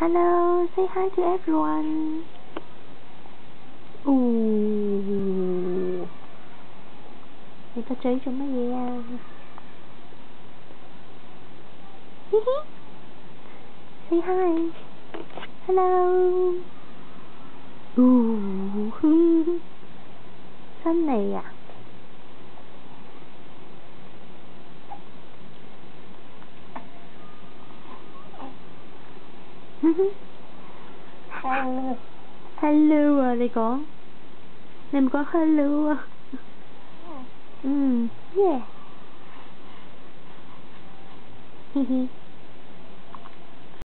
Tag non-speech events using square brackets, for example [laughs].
Hello, say hi to everyone. Ooh. Người ta chơi chúng mấy gì à? Say hi. Hello. Ooh. [laughs] Này à? [laughs] Hello. hello à đây con Em có hello. À Ừ, yeah. Hi hi [laughs]